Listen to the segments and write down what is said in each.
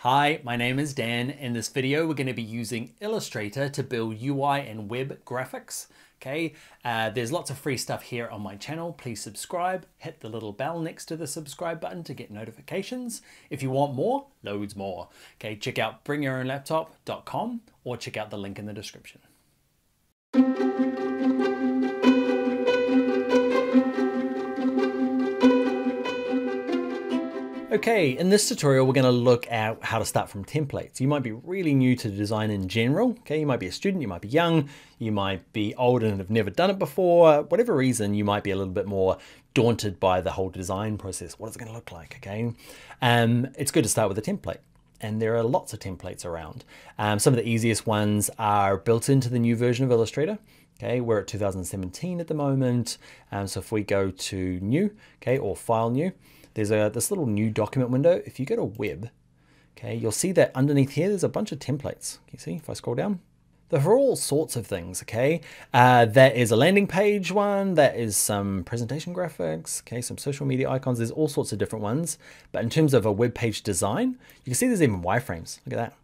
Hi, my name is Dan. In this video, we're going to be using Illustrator to build UI and web graphics. Okay, uh, there's lots of free stuff here on my channel. Please subscribe, hit the little bell next to the subscribe button to get notifications. If you want more, loads more. Okay, check out bringyourownlaptop.com or check out the link in the description. Okay, in this tutorial, we're going to look at how to start from templates. You might be really new to design in general. Okay, you might be a student, you might be young, you might be old and have never done it before. Whatever reason, you might be a little bit more daunted by the whole design process. What is it going to look like? Okay, um, it's good to start with a template. And there are lots of templates around. Um, some of the easiest ones are built into the new version of Illustrator. Okay, we're at 2017 at the moment. Um, so if we go to new, okay, or file new, there's a this little new document window. If you go to web, okay, you'll see that underneath here, there's a bunch of templates. Can you see if I scroll down? They're for all sorts of things, okay? Uh, that is a landing page one, that is some presentation graphics, okay, some social media icons, there's all sorts of different ones. But in terms of a web page design, you can see there's even wireframes, look at that.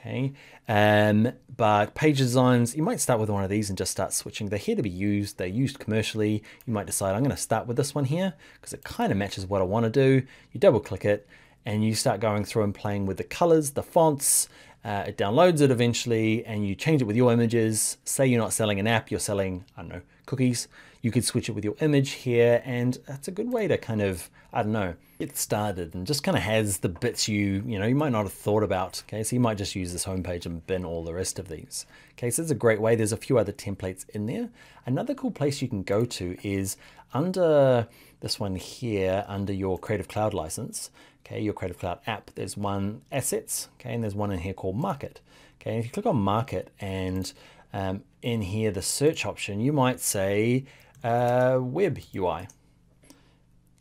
Okay, um, but page designs, you might start with one of these and just start switching. They're here to be used, they're used commercially. You might decide, I'm gonna start with this one here because it kind of matches what I wanna do. You double click it and you start going through and playing with the colors, the fonts, uh, it downloads it eventually and you change it with your images. Say you're not selling an app, you're selling, I don't know, cookies. You could switch it with your image here and that's a good way to kind of, I don't know, get started and just kind of has the bits you, you know, you might not have thought about. Okay, so you might just use this homepage and bin all the rest of these. Okay, so it's a great way. There's a few other templates in there. Another cool place you can go to is under this one here, under your Creative Cloud license, okay, your Creative Cloud app, there's one assets, okay, and there's one in here called market. Okay, if you click on market and um, in here, the search option, you might say uh, web UI.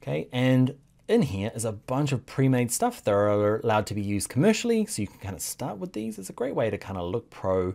Okay, and in here is a bunch of pre-made stuff that are allowed to be used commercially. So you can kind of start with these. It's a great way to kind of look pro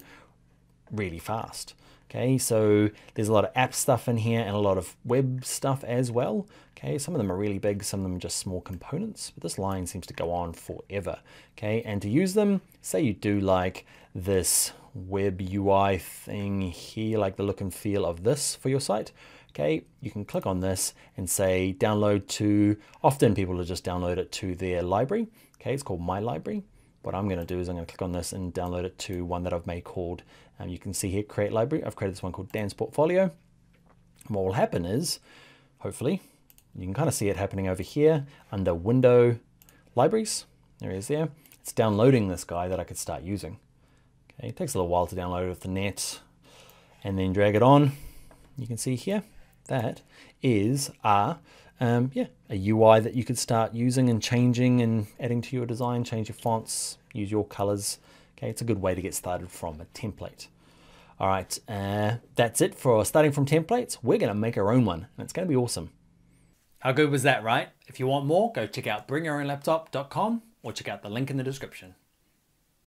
really fast. Okay, so there's a lot of app stuff in here and a lot of web stuff as well. Okay, some of them are really big, some of them are just small components, but this line seems to go on forever. Okay, and to use them, say you do like this web UI thing here, like the look and feel of this for your site. Okay, you can click on this and say download to, often people will just download it to their library. Okay, it's called My Library. What I'm gonna do is I'm gonna click on this and download it to one that I've made called, um, you can see here, Create Library. I've created this one called Dan's Portfolio. And what will happen is, hopefully, you can kind of see it happening over here under Window Libraries. There it is there. It's downloading this guy that I could start using. Okay, it takes a little while to download with the net and then drag it on. You can see here that is a, um, yeah, a UI that you could start using and changing and adding to your design, change your fonts, use your colors. Okay, it's a good way to get started from a template. All right, uh, that's it for starting from templates. We're gonna make our own one and it's gonna be awesome. How good was that, right? If you want more, go check out bringyourownlaptop.com or check out the link in the description.